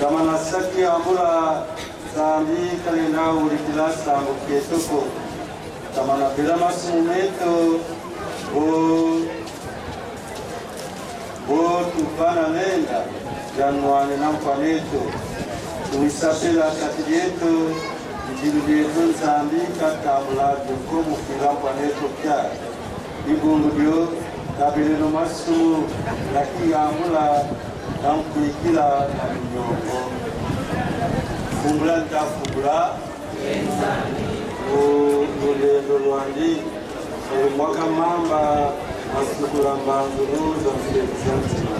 kamana saki amura sambi kali na uri kilas sambu ketuku kamana bila masuk bo bu tupana nenda dan wani nampan itu Misafirlah kat dia itu Ibu dia itu sambil kata Mula juga mufilam panetuk ya Ibu dia Tapi dia Laki yang mula namukulikila na minyongo fungula ntafungula lulendo lwandi mwaka mamba masukula mbanzulu zonsesantima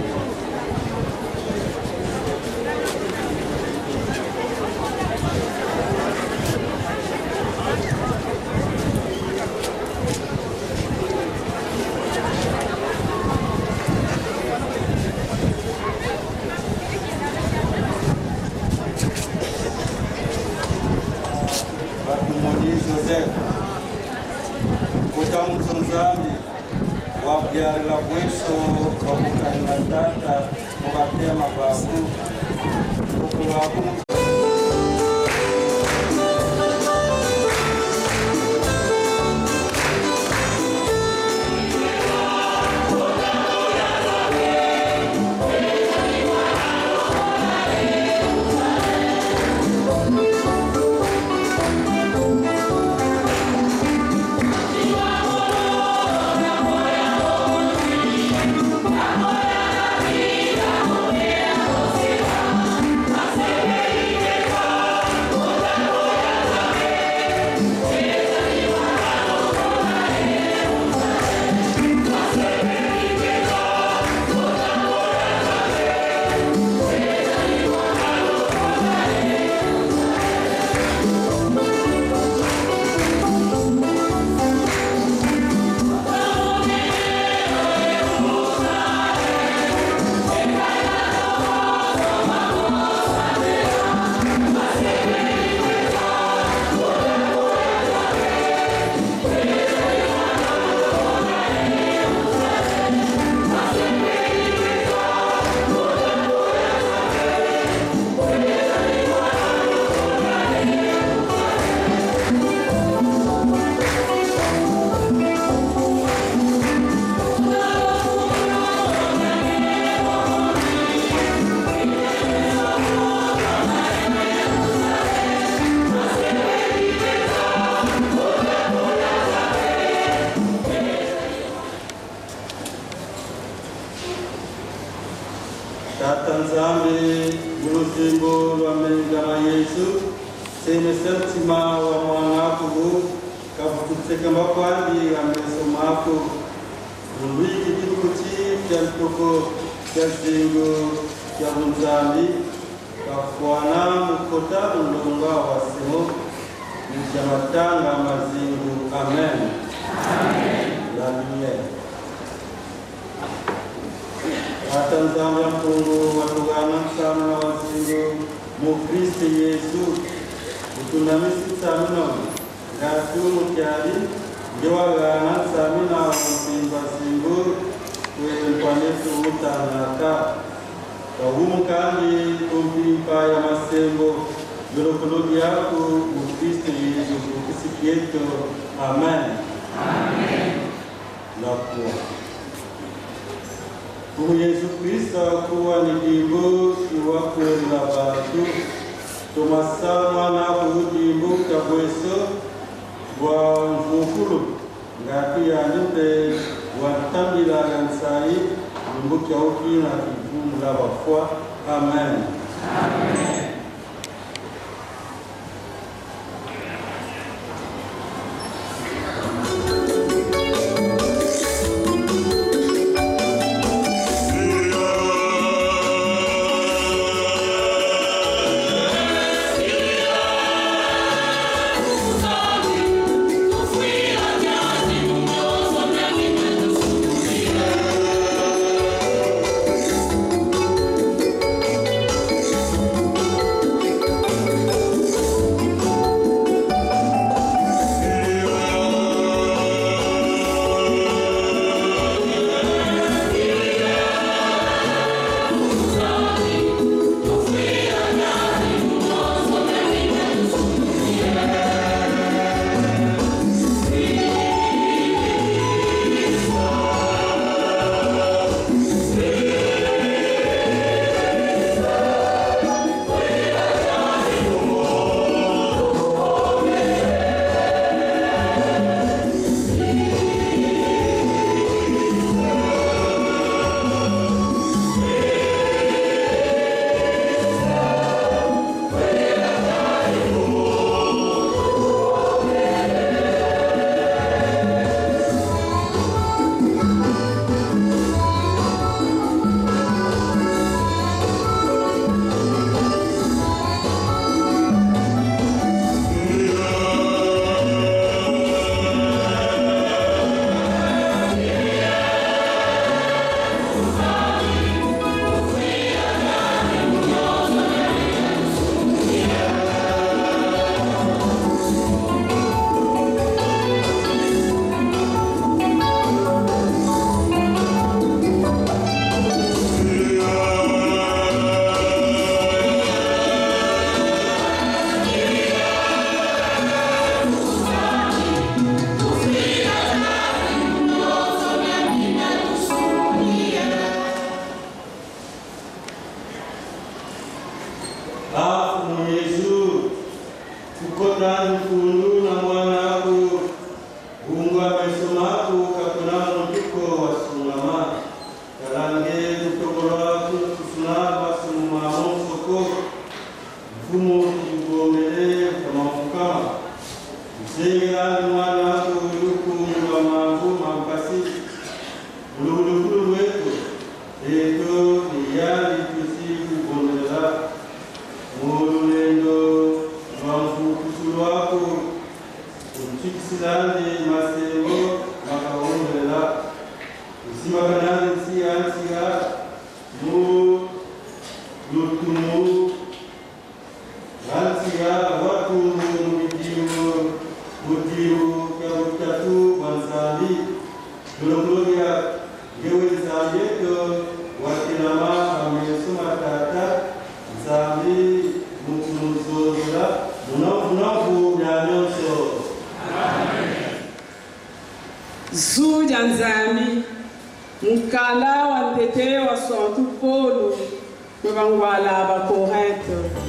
zuja nzambi mukanda wa ntete wa sontu polo kwe bangwala bakorinte La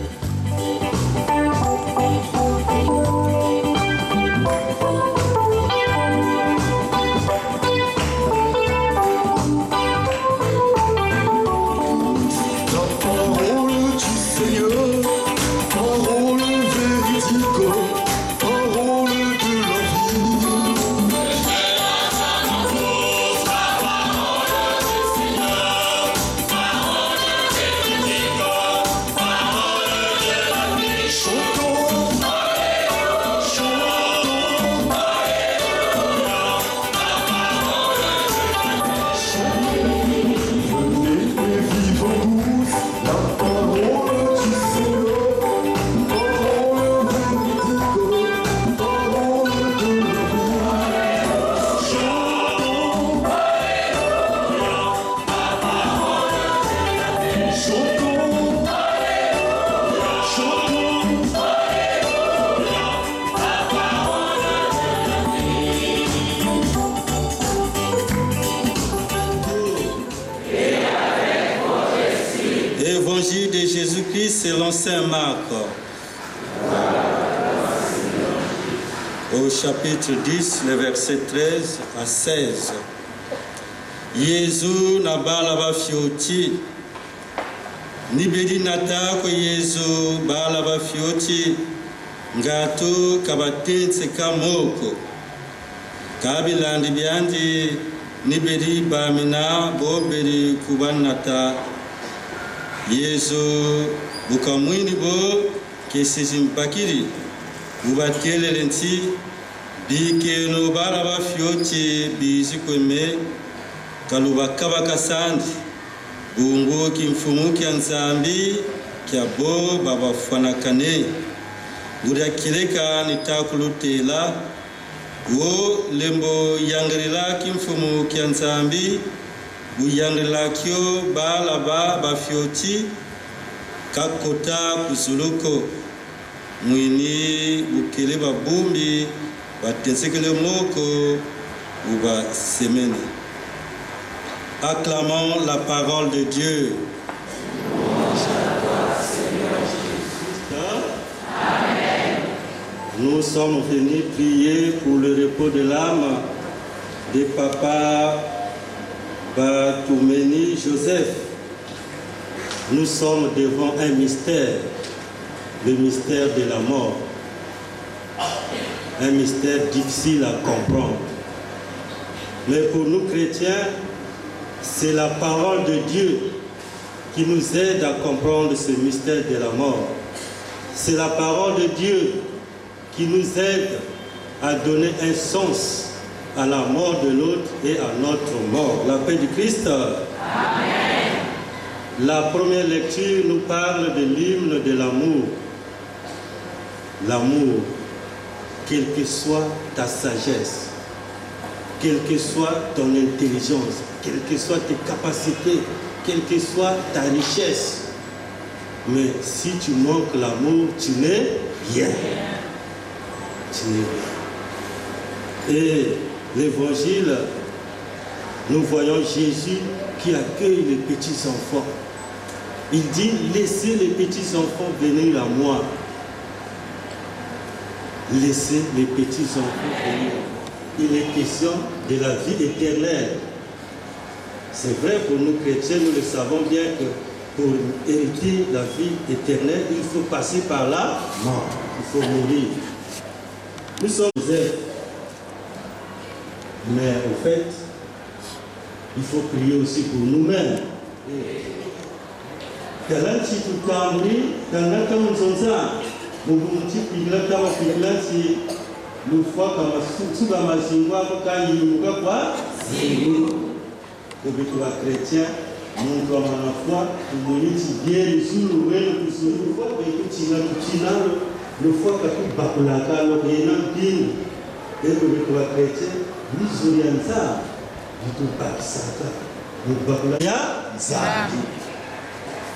Saint Marc. Au chapitre 10, le verset 13 à 16. Yezu na bala bafioti nibedi nata ko Yezu bala bafioti ngato kabatense kamoko kabilandi byandi nibedi bamina boberi kubanata yesu bukamwini bo kesizi mpakiri bubatelele nti bikeno bana bafyoce bizikweme bizi kweme. Kaluba kabaka sandi bungu kimfumu kya nzambi kya bo babafanakane ngudya kileka nitakulutela wo lembo yangerela kimfumu kya nzambi. Buyangerela kyo balaba bafyoti kakota kuzuluko mwini bukele babumbi batensekele moko bubasemene acclamons la parole de dieu. Nous sommes venus prier pour le repos de l'âme de papa Batoumeni Joseph. Nous sommes devant un mystère, le mystère de la mort. Un mystère difficile à comprendre. Mais pour nous chrétiens, c'est la parole de Dieu qui nous aide à comprendre ce mystère de la mort. C'est la parole de Dieu qui nous aide à donner un sens à la mort de l'autre et à notre mort. La paix du Christ. La première lecture nous parle de l'hymne de l'amour. L'amour, quelle que soit ta sagesse, quelle que soit ton intelligence, quelles que soient tes capacités, quelle que soit ta richesse. Mais si tu manques l'amour, tu n'es rien. Tu n'es rien. Et l'évangile, nous voyons Jésus qui accueille les petits enfants. Il dit, laissez les petits enfants venir à moi. laisser les petits-enfants venir. Il est question de la vie éternelle. C'est vrai pour nous chrétiens, nous le savons bien que pour hériter la vie éternelle, il faut passer par la mort. Il faut mourir. Nous sommes. Mais en fait, il faut prier aussi pour nous-mêmes. Kalanchi tukamri, kangaka mzonza, mubumchi pigla kama pigla si lufwa kama suga mazingwa kukanyimuka kwa zingu. Kubitu wa chrétien, muntu wa manafwa, tumulichi bieri zulu wenu kuzulu kwa beku china kuchina lufwa katu bakulaka lo yena mpinu. Eko bitu wa chrétien, ya nzambi.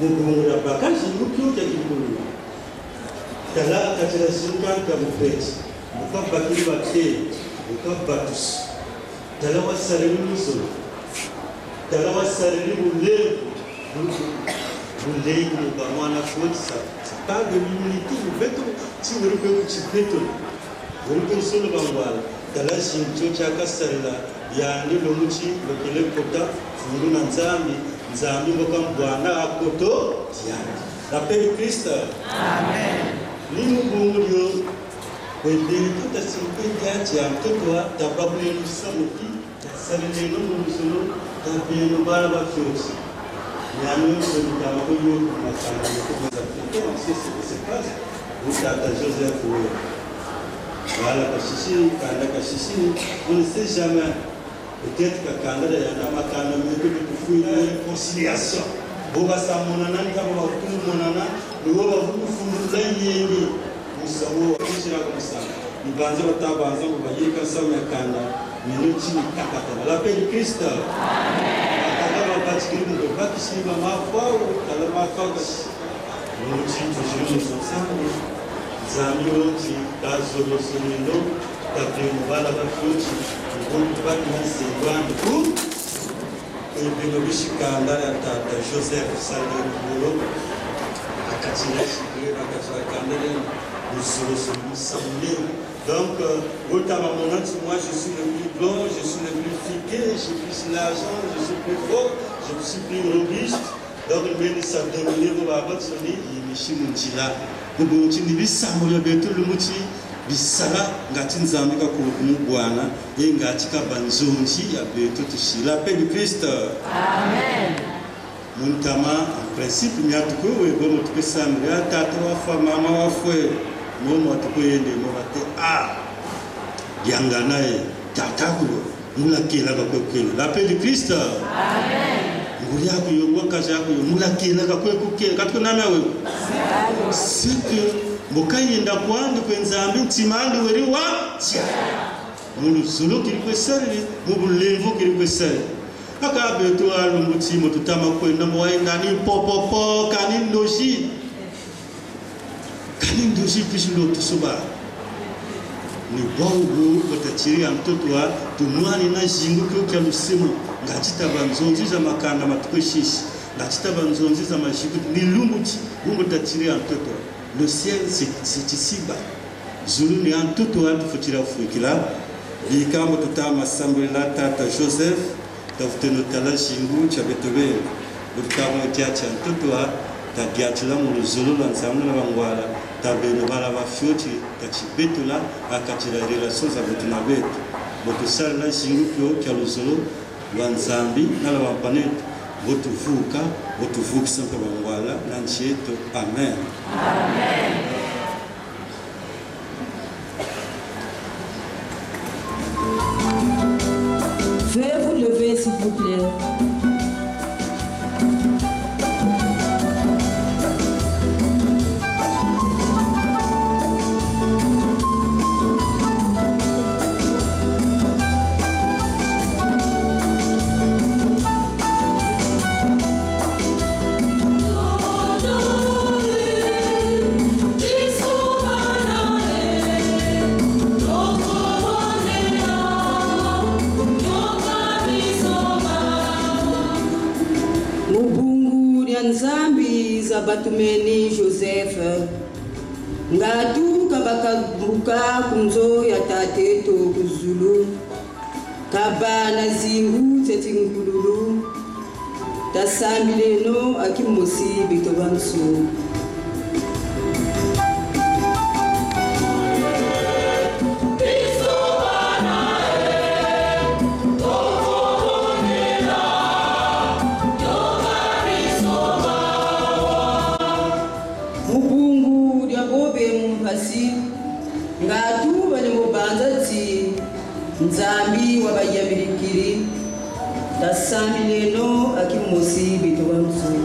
mugongola bakazi mukyuta kikulu kala katela zinkanta mupesi mukabakiri bate mukabatusi tala wasaleli musolo tala wasaleli bulevu bulevu bamwana kotisa page l'humilité mubeto ti weri kwe kuchibetoli weri kwe nsolo bangwala tala zintyo chakasalela yandi lomuchi lokele kota fundu na nzambi nzambe moko mbwanga koto. Diana na mpe du kristo nini bongo lio kwendeli tota sikuita tia mtoto wa tabra kulelusa moti tasaleleno molusolo tabieno bana bafyosi nyame solitama koyokumakanaaeesekase utata joseph oyo wala kashishi kanda kashishi on ne sait jamais. peut-être kakanga da yanda makanda meke tukufuna réconciliation bo basamonana ntango bakulumonana niwo bakukufundula yenge musabo wakishiraka musanga nibanza batabanza ngo bayeka nsamu ya kanda. Menochini kakatala lapeli kristo bakanga babatikiri mugo bakishimba mafao kala mafakasi menochini tushirimusansani nzambi onti kazobosonendo kabye mubala bafioti bishikanda ya tata joseph donc moi je suis le plus blond je suis le plus fiqué j'ai plus l'argent je suis plus fort je suis plus robuste donc mbeni sadomine ngo babatsoni yimishi munjila mubuti nibisamulyo betu lumuti bisala ngati nzambe kakulu kumugwana ye ngati kabanzonji ya beto tushila pe du kristo muntama principe myatukwewebwa mutukwesambile a ah! tata wafa mama wafwe momo atukuyendemo bate a yangana ye tatakulo mulakelaka kwekelo lape du kristo ngoli yakuyo ngwakaza yakuyo mulakelaka kwekukela katukonami awewe c'est que mukayinda kwange kwe nzambe nti mange weri watya mu lusolo kiri kwesalire mu bulevu kiri kwesalire akabe twala omutima tutama kwenda muwayinda nimpopopo kani ndoji. Kani ndoji pisilotusuba ni bwangu otakiri ya mtoto wa tumwani na jinguki ukya lusimu. Ngachitaba nzonzi za makanda matukwe shishi. Ngachitaba nzonzi za mashiku ni lumbuchi umbu takiri ya mtoto wa. Le ciel c'est ici bas. Zulu ni bikambo tutama sambulila tata joseph tafuteno tala shingu chabetobe butamo tiacha ntutu a tagiachila mu luzulu lwa nsambu na bangwala tabeno bala bafyoti tachibetula akachila relation za betu na betu botusalila shingu kyo na la bampanete botuvuka botuvukisa mpe bangwala na nchi yetu amen Veuillez vous lever, s'il vous plaît. Batumeni joseph. Ngatu kabakabuka kunzo ya tate to kuzulu kaba na zingu tseti nkululu tasambi leno akimosi bito bansu fasi ngatu bali mubanza ti nzambi wa bayabilikiri tasambi lelo akimusi bitoba musoi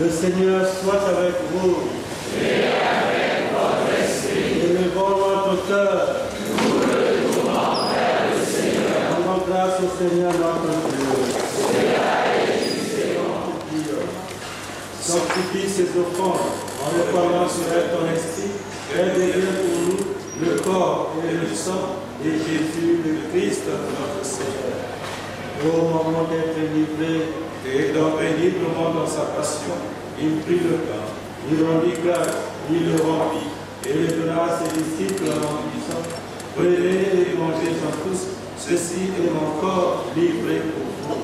Le Seigneur soit avec vous. Élevons notre cœur. Au Seigneur notre Dieu. Sanctifie ces offrandes en déployant sur elle ton esprit. Elle devient pour nous le corps et le sang de Jésus, le Christ, notre Seigneur. Au moment d'être livré et d'en péniblement dans sa passion, il prit le pain, il rendit grâce, il le remplit, et le donna à ses disciples en disant Prenez et mangez-en tous, ceci est mon corps livré pour vous.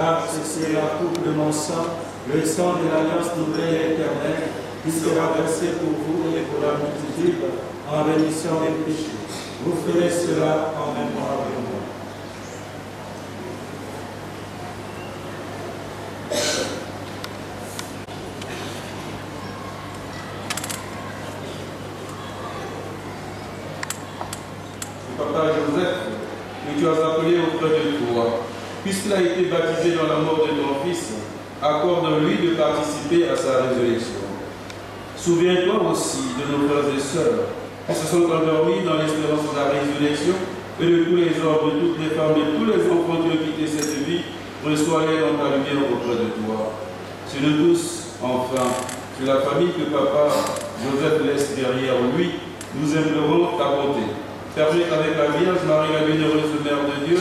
car ceci est la coupe de mon sang, le sang de l'alliance nouvelle et éternelle, qui sera versé pour vous et pour la multitude en rémission des péchés. Vous ferez cela en mémoire de moi. Papa Joseph, que tu as appelé auprès de toi, puisqu'il a été baptisé dans la mort de ton fils, accorde-lui de participer à sa résurrection. Souviens-toi aussi de nos frères et sœurs qui se sont endormis dans l'espérance de la résurrection, et de tous les hommes, de toutes les femmes, de tous les enfants qui ont quitté cette vie, reçois-les dans ta lumière auprès de toi. Sur nous tous, enfin, sur la famille que papa Joseph laisse derrière lui, nous implorons ta bonté. Permets qu'avec la Vierge Marie, la bienheureuse Mère de Dieu,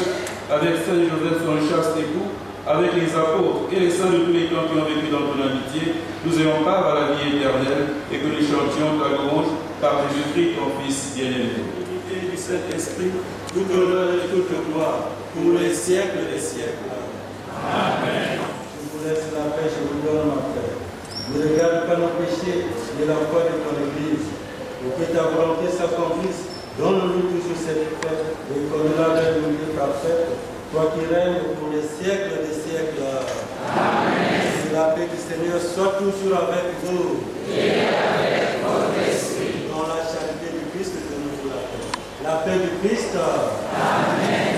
avec Saint Joseph, son chaste époux, avec les apôtres et les saints de tous les temps qui ont vécu dans ton amitié, nous ayons part à la vie éternelle et que nous chantions ta louange par Jésus-Christ, ton Fils bien-aimé. Du Saint-Esprit, tout honneur et toute gloire, pour les siècles des siècles. Amen. Je vous laisse la paix, je vous donne ma paix. Ne regarde pas nos péchés, mais la foi de ton Église. Pour que ta volonté s'accomplisse, donne-nous toujours cette fête et qu'on-la avec l'unité parfaite, toi qui règnes pour les siècles des siècles. Amen. Que la paix du Seigneur soit toujours avec vous. Et avec votre esprit. Dans la charité du Christ, je nous la paix. La paix du Christ. Dieu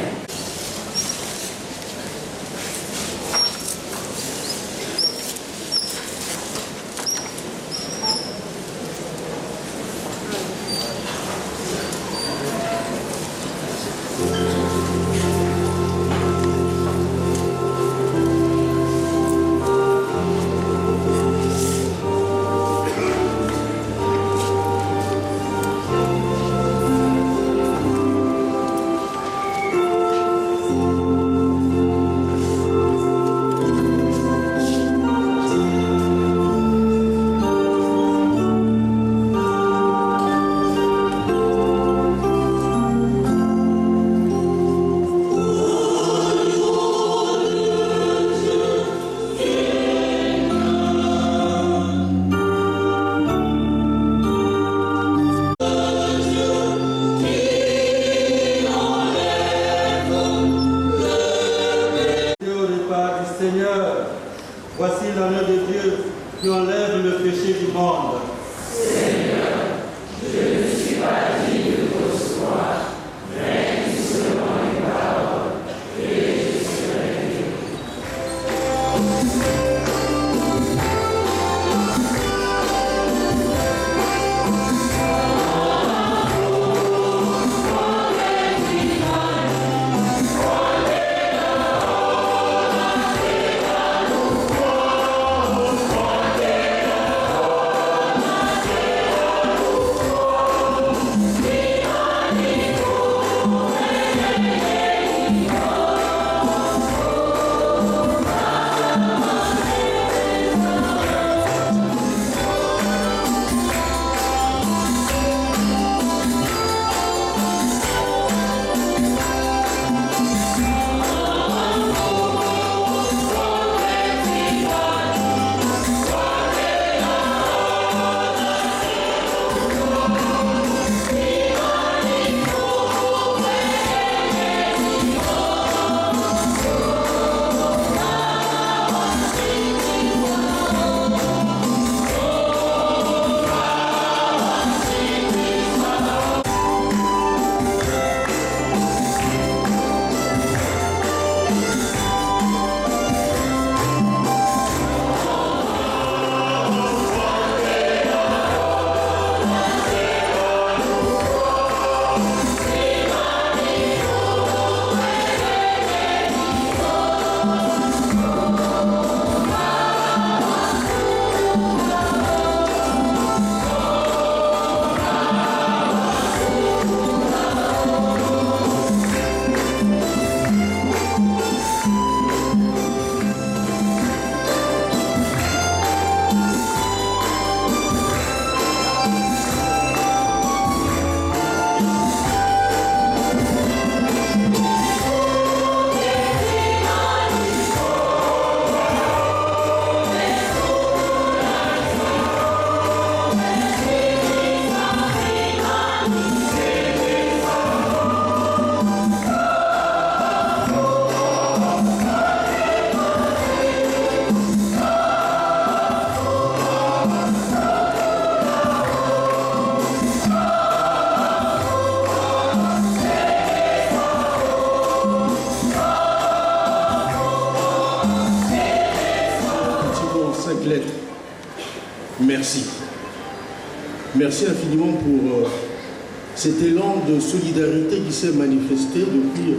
solidarité qui s'est manifesté depuis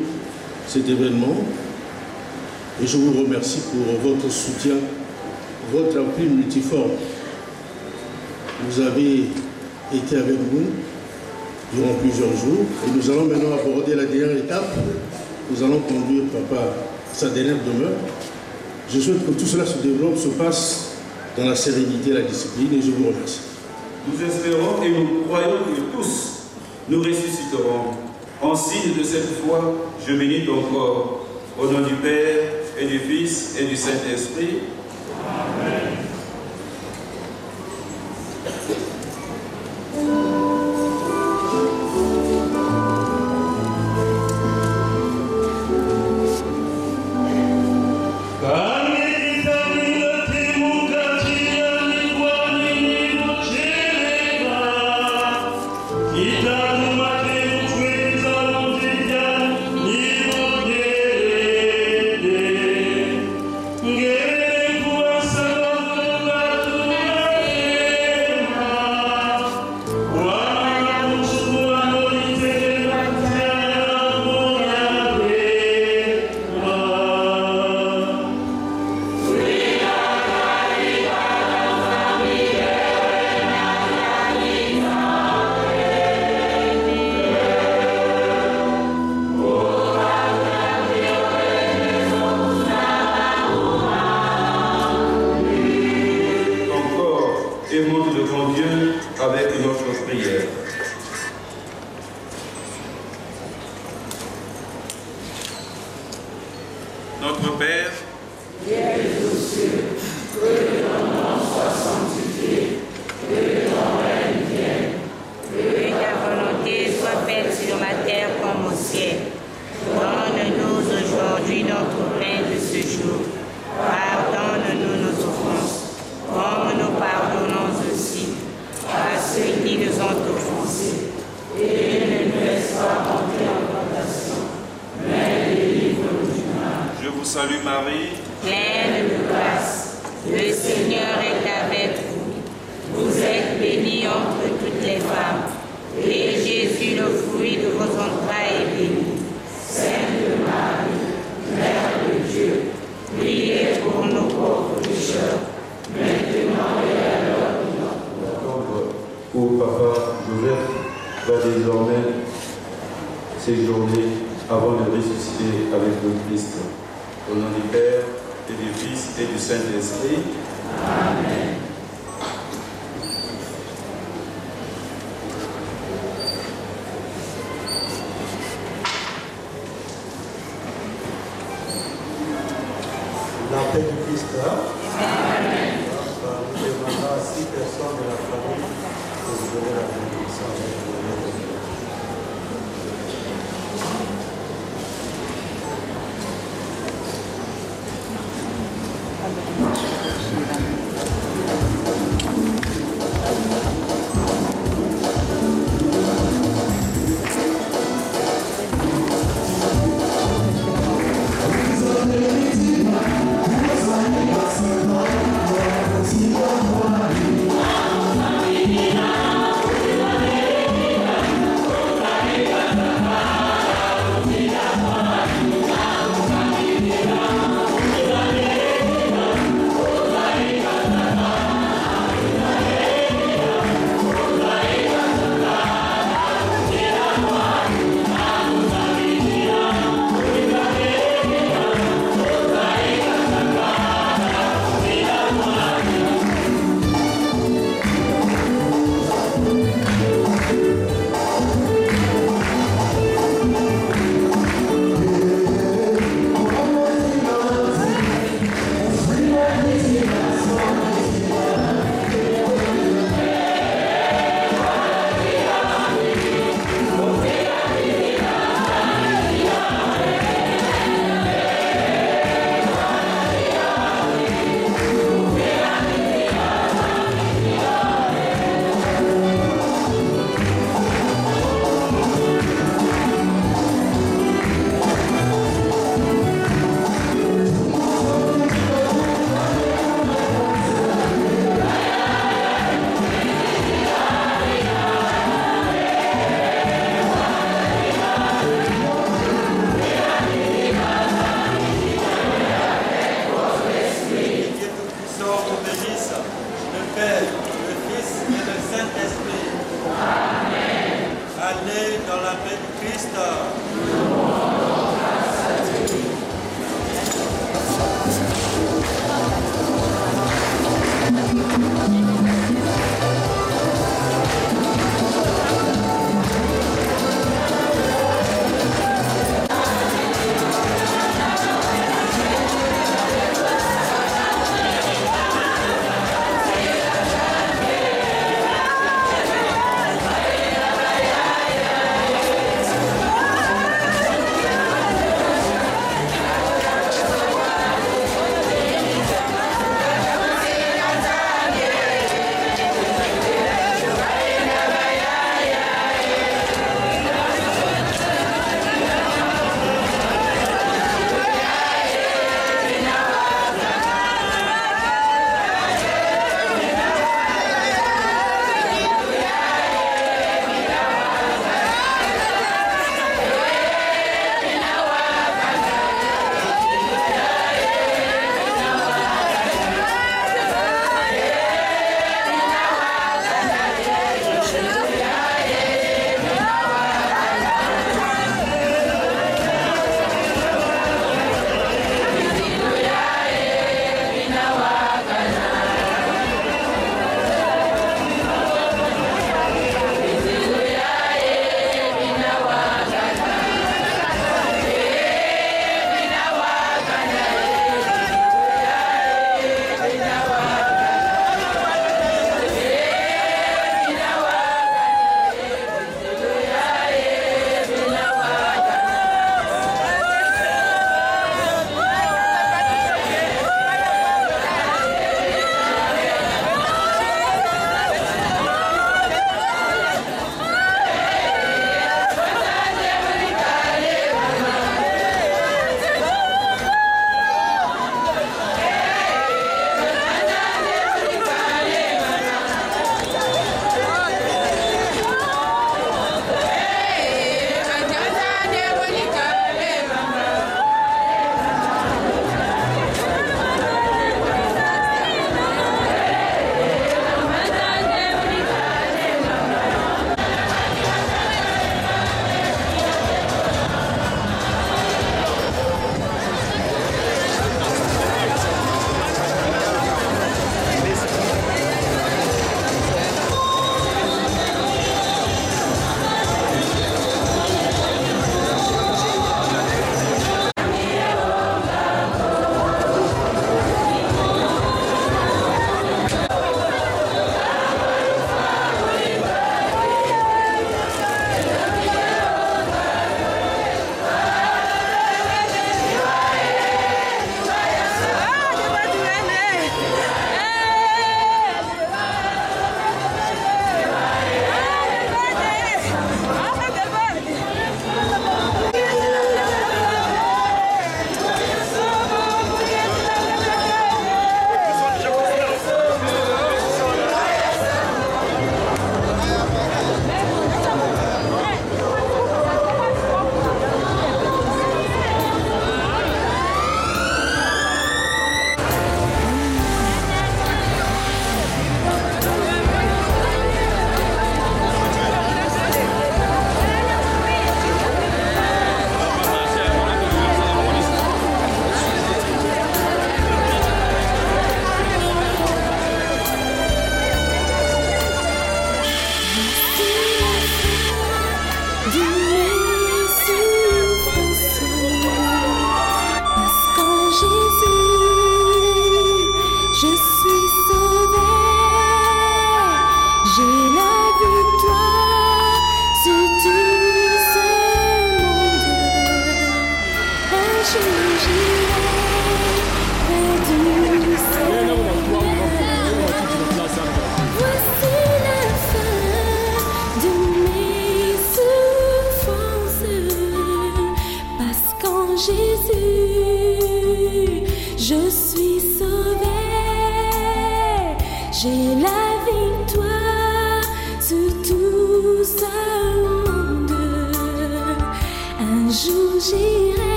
cet événement. Et je vous remercie pour votre soutien, votre appui multiforme. Vous avez été avec nous durant plusieurs jours et nous allons maintenant aborder la dernière étape. Nous allons conduire papa à sa dernière demeure. Je souhaite que tout cela se développe, se passe dans la sérénité et la discipline et je vous remercie. Nous espérons et nous croyons que tous nous En signe de cette foi, je bénis ton corps. Au nom du Père et du Fils et du Saint-Esprit. Ton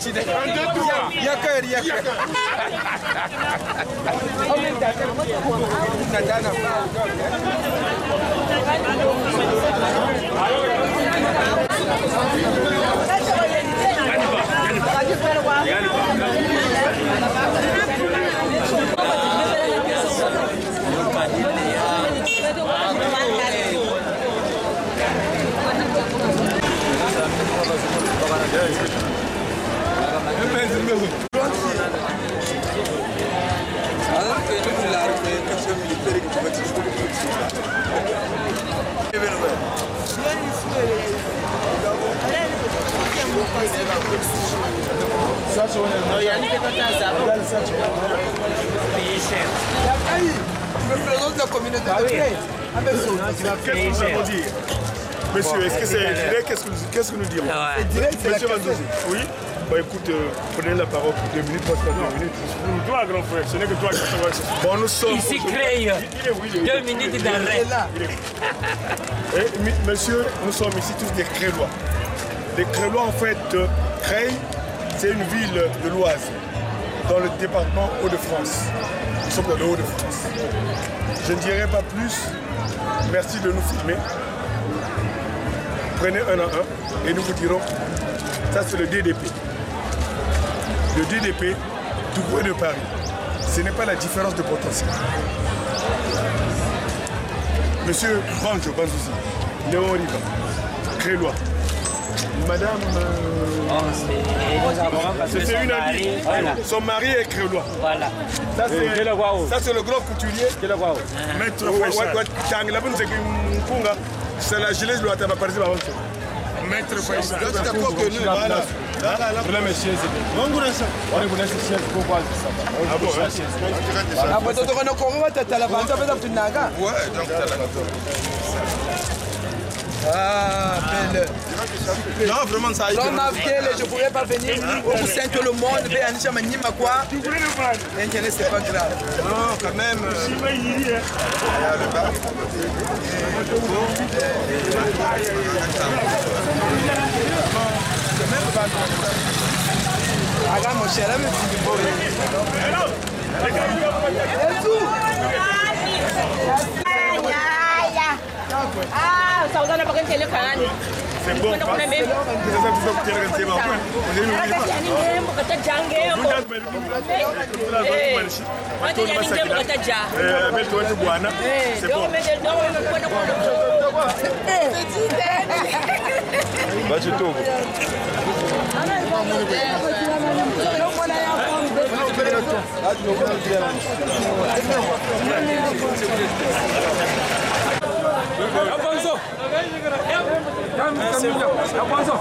ci da ya kayar ya kayar na dana ba Qu'est-ce que nous allons dire Monsieur, est-ce que c'est direct? Qu'est-ce que nous, qu'est-ce que nous dirons? C'est direct, c'est la question. Oui Bon, écoute, euh, prenez la parole pour deux minutes, deux minutes. Toi, grand frère, ce n'est que toi qui Bon, nous sommes. Ici, est- Deux minutes d'arrêt. Il est- Eh, monsieur, nous sommes ici tous des Crélois. Les Crélois, en fait, euh, Creil, c'est une ville de l'Oise, dans le département Hauts-de-France. Nous sommes dans le Hauts-de-France. Je ne dirai pas plus. Merci de nous filmer. Prenez un à un et nous vous dirons, ça c'est le DDP. Le DDP du Gouet de Paris. Ce n'est pas la différence de potentiel. Monsieur Banjo Banzouzi, Léon Riva, Crélois, Madame. euh, c'est une amie. Son mari est créois. Voilà. Ça c'est, Eh, le grand couturier. Maître Faisal. C'est la gilet de l'Ouattara, par exemple. ça. Maître Faisal. Voilà. voilà. Ah bon, hein? kongo batatala bantu apeza kutunanga Ah, belle. Non, vraiment, ça a été. Je ne pourrais pas venir au sein tout le monde, mais Anisha Manima quoi. C'est pas grave. Non, quand même. euh, Aga mon cher, mais tu Ah, saudade para quem ele. Eh, bel tuwatu bwana. Avançou! Avançou!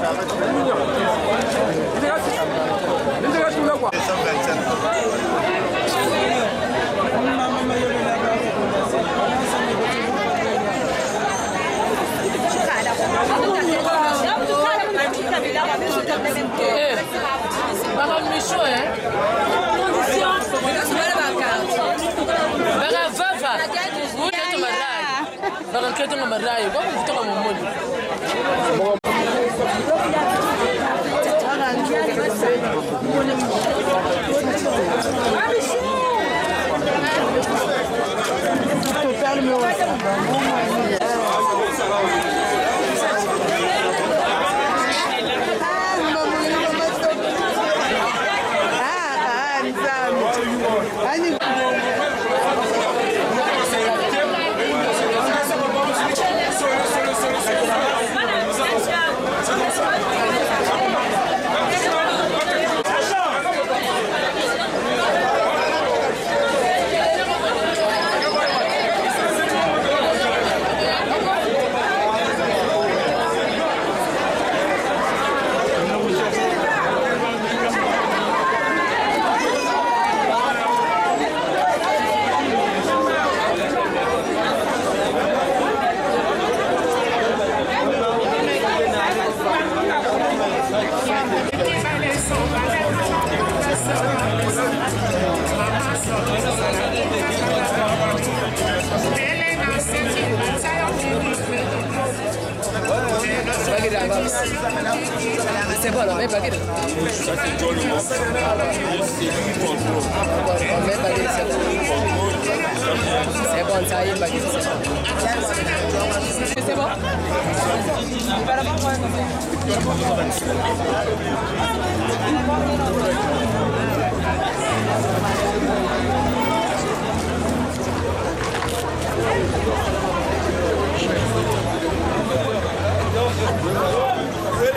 Baron Michaud, hein? Condition. daga kai tunga marayi ko kuma tunga mummuni Total meu. C'est bon, alors, mais pas C'est bon, ça y est, baguette. C'est bon?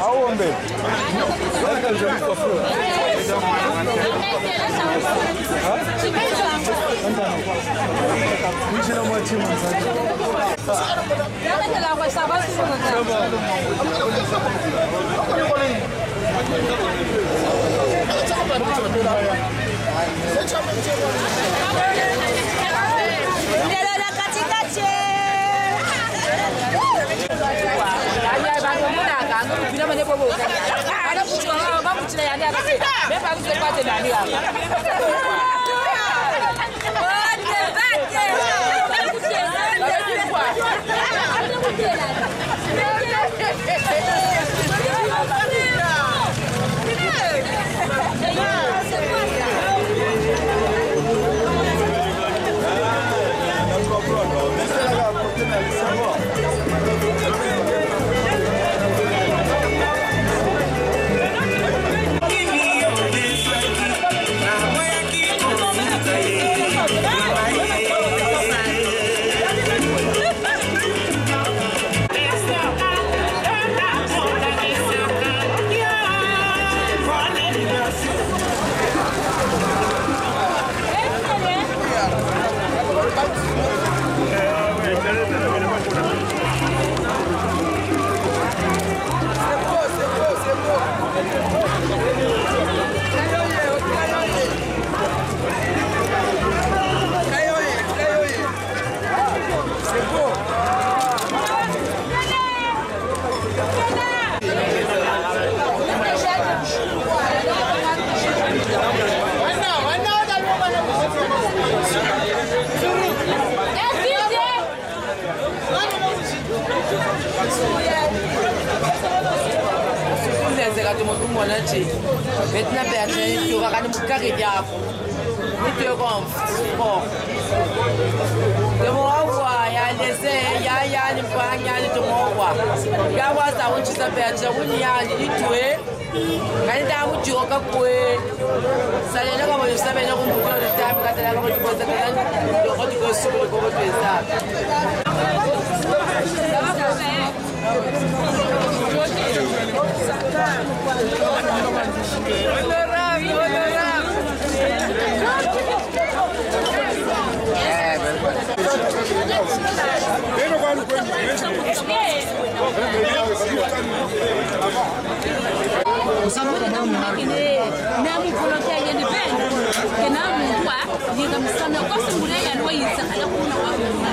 aombe michina matima kutoboka anokuchwa wao vakuchira yani akase vepakuzwe kwate nani apa Thank you. Maintenant, Berger, tu vas gagner mon carré te. De il y a des ailes, il y a il y a des il y a des. Il y a un ça, on y a des. Quand il y a un. Ça, beaucoup de Usamu kitamumakine namu kulotea yeni ben kenamu kwa yiga msana kwa sungule ya nwa yisa ala kuna wa kuna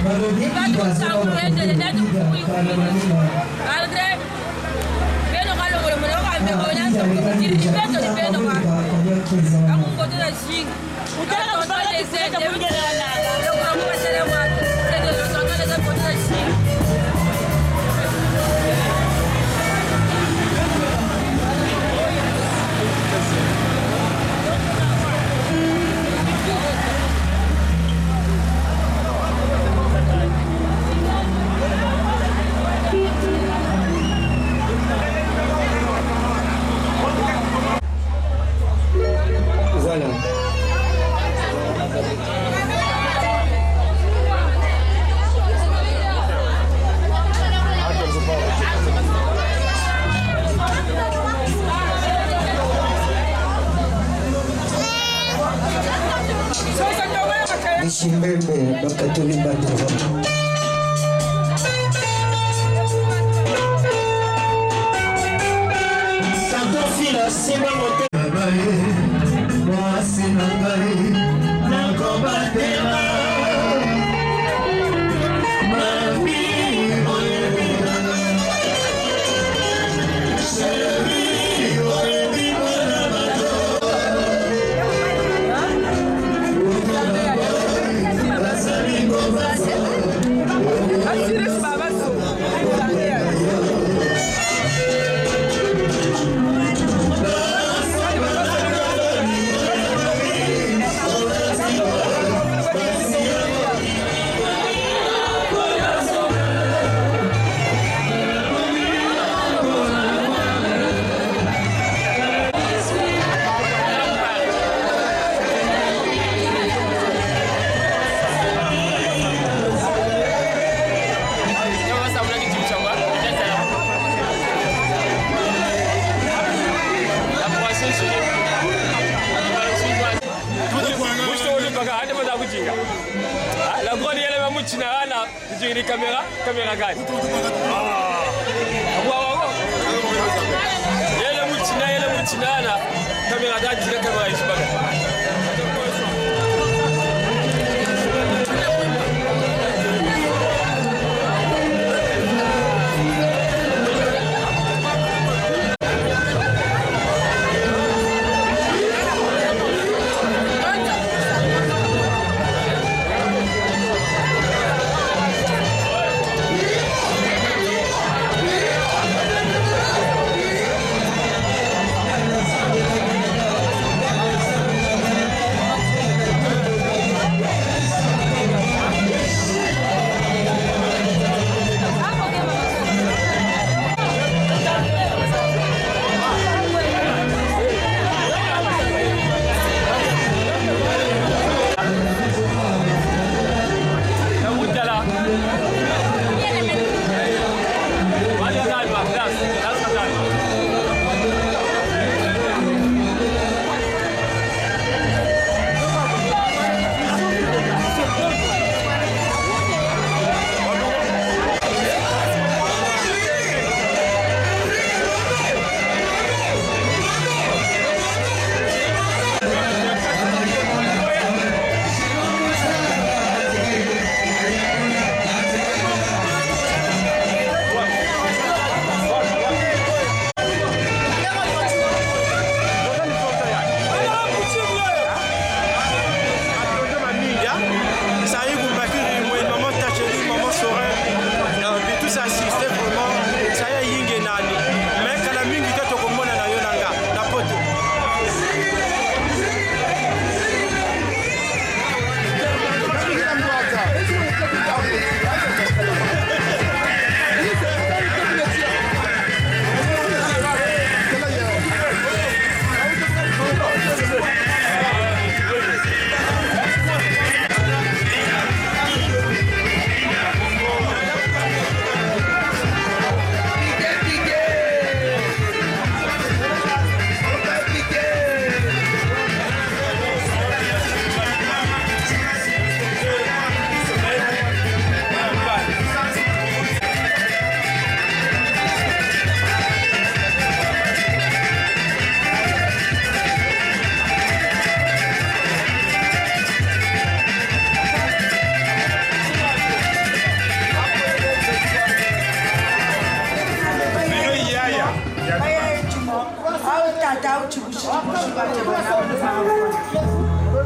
Ibadu sama wende le dadu kuyu Algre Beno kalo wole mole waka ambe kona sama Jiri ibeto ni beno ma Akungo tuna shing Utana kutana kutana kutana kutana kutana simbembe bakatoli badova Simba kamera kamera gani wawago yele muchina yele muchina gana kamera gani jira kamera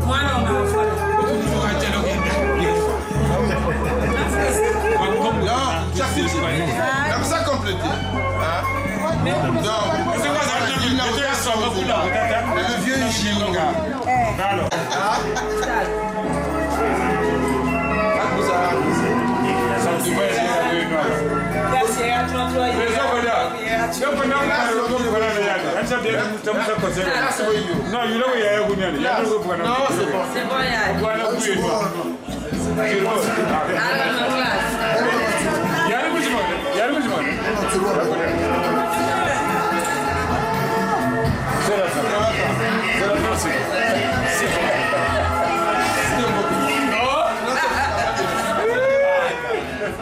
mwana unafanya Comme ça complété. Hein? Donc, le vieux Non, you know going. No, c'est bon. C'est bon,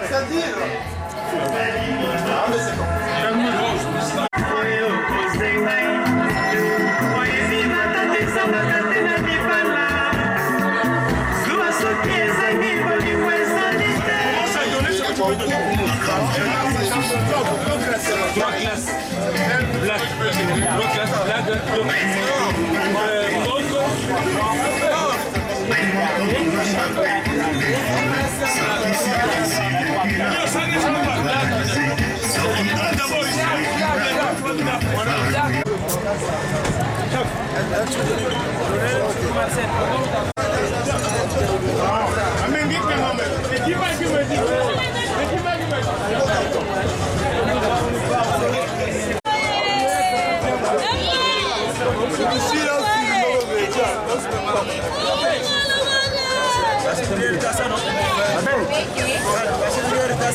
C'est-à-dire. Ah, mais c'est bon.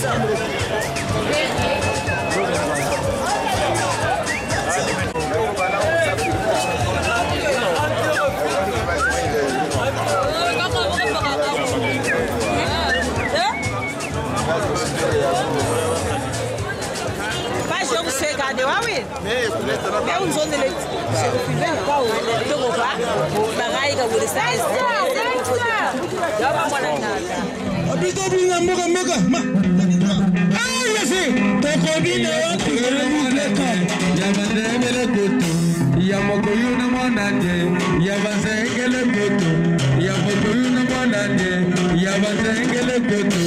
Abel, awunzonzele tokopa bakayika kulisaabikabinga mboka meka ayese tokobina wapieleka yabandemele koto ya mokoyu na mwana te ya basengele koto ya mokoyu na mwana te ya basengele koto